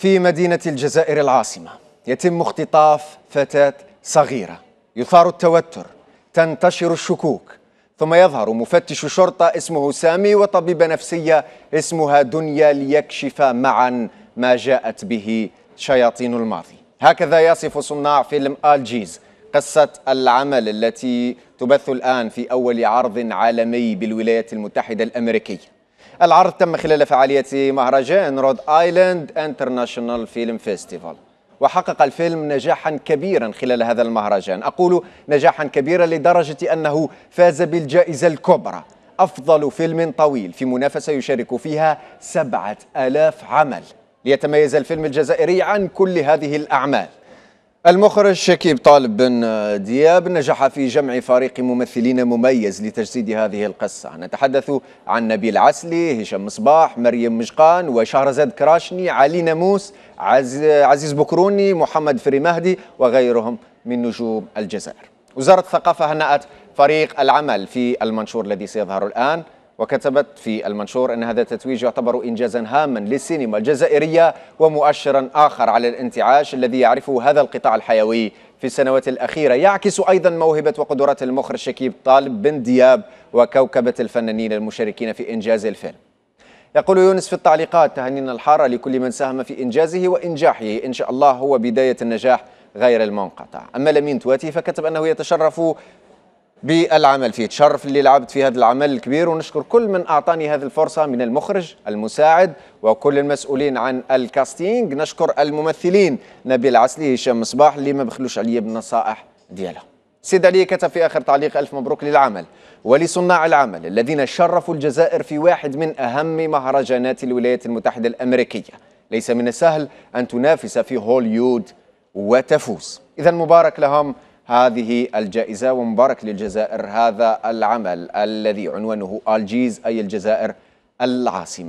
في مدينة الجزائر العاصمة يتم اختطاف فتاة صغيرة. يثار التوتر تنتشر الشكوك ثم يظهر مفتش شرطة اسمه سامي وطبيبة نفسية اسمها دنيا ليكشف معا ما جاءت به شياطين الماضي. هكذا يصف صناع فيلم آلجيز قصة العمل التي تبث الآن في أول عرض عالمي بالولايات المتحدة الأمريكية. العرض تم خلال فعالية مهرجان Rhode Island International Film Festival. وحقق الفيلم نجاحا كبيرا خلال هذا المهرجان. أقول نجاحا كبيرا لدرجة أنه فاز بالجائزة الكبرى. أفضل فيلم طويل في منافسة يشارك فيها سبعة آلاف عمل. ليتميز الفيلم الجزائري عن كل هذه الأعمال. المخرج شكيب طالب بن دياب نجح في جمع فريق ممثلين مميز لتجسيد هذه القصة. نتحدث عن نبيل عسلي هشام مصباح مريم مشقان وشهرزاد كراشني علي ناموس عزيز بكروني محمد فري مهدي وغيرهم من نجوم الجزائر. وزارة الثقافة هنأت فريق العمل في المنشور الذي سيظهر الآن. وكتبت في المنشور أن هذا التتويج يعتبر إنجازا هاما للسينما الجزائرية ومؤشرا آخر على الانتعاش الذي يعرفه هذا القطاع الحيوي. في السنوات الأخيرة يعكس أيضا موهبة وقدرات المخرج شكيب طالب بن دياب وكوكبة الفنانين المشاركين في إنجاز الفيلم. يقول يونس في التعليقات تهانينا الحارة لكل من ساهم في إنجازه وإنجاحه. إن شاء الله هو بداية النجاح غير المنقطع. أما لمين تواتي فكتب أنه يتشرف بالعمل فيه. تشرف اللي لعبت في هذا العمل الكبير ونشكر كل من أعطاني هذه الفرصة من المخرج المساعد وكل المسؤولين عن الكاستينج نشكر الممثلين نبيل عسلي هشام مصباح اللي ما بخلوش عليا بالنصائح ديالهم سيد علي كتب في آخر تعليق ألف مبروك للعمل. ولصناع العمل الذين شرفوا الجزائر في واحد من أهم مهرجانات الولايات المتحدة الأمريكية. ليس من السهل أن تنافس في هوليود وتفوز. إذا مبارك لهم هذه الجائزة ومبارك للجزائر هذا العمل الذي عنوانه الجيز أي الجزائر العاصمة.